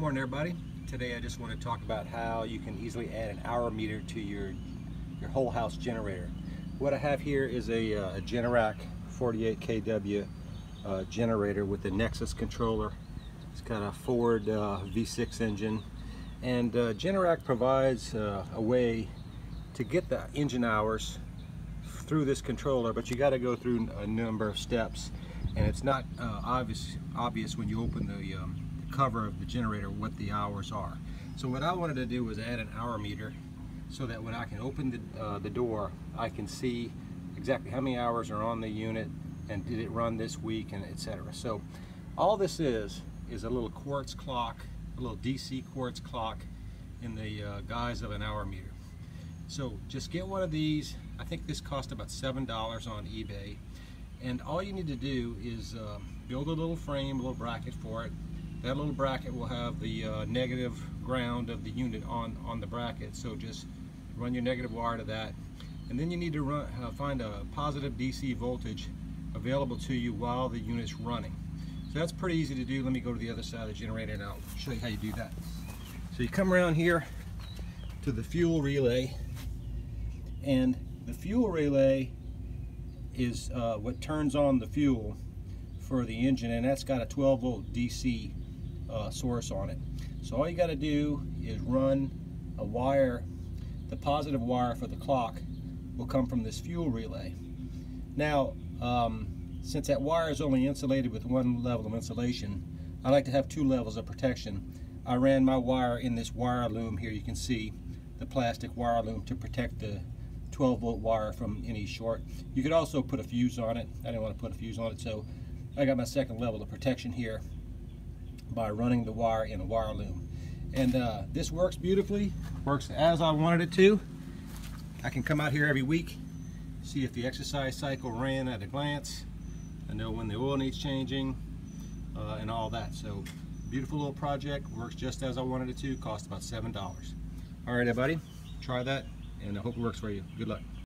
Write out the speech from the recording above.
morning everybody. Today I just want to talk about how you can easily add an hour meter to your your whole house generator. What I have here is a, uh, a Generac 48 kW uh, generator with a Nexus controller. It's got a Ford uh, V6 engine and uh, Generac provides uh, a way to get the engine hours through this controller but you got to go through a number of steps and it's not uh, obvious obvious when you open the um, cover of the generator what the hours are. So what I wanted to do was add an hour meter so that when I can open the, uh, the door, I can see exactly how many hours are on the unit and did it run this week and etc. So all this is, is a little quartz clock, a little DC quartz clock in the uh, guise of an hour meter. So just get one of these. I think this cost about $7 on eBay. And all you need to do is uh, build a little frame, a little bracket for it, that little bracket will have the uh, negative ground of the unit on on the bracket. So just run your negative wire to that. And then you need to run uh, find a positive DC voltage available to you while the unit's running. So that's pretty easy to do. Let me go to the other side of the generator and I'll show you how you do that. So you come around here to the fuel relay. And the fuel relay is uh, what turns on the fuel for the engine. And that's got a 12 volt DC uh, source on it. So all you got to do is run a wire, the positive wire for the clock will come from this fuel relay. Now, um, since that wire is only insulated with one level of insulation, I like to have two levels of protection. I ran my wire in this wire loom here, you can see the plastic wire loom to protect the 12 volt wire from any short. You could also put a fuse on it. I didn't want to put a fuse on it, so I got my second level of protection here by running the wire in a wire loom. And uh, this works beautifully, works as I wanted it to. I can come out here every week, see if the exercise cycle ran at a glance. I know when the oil needs changing uh, and all that. So beautiful little project, works just as I wanted it to, cost about $7. All right, everybody, try that and I hope it works for you. Good luck.